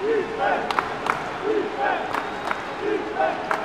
Defense! Defense! Defense!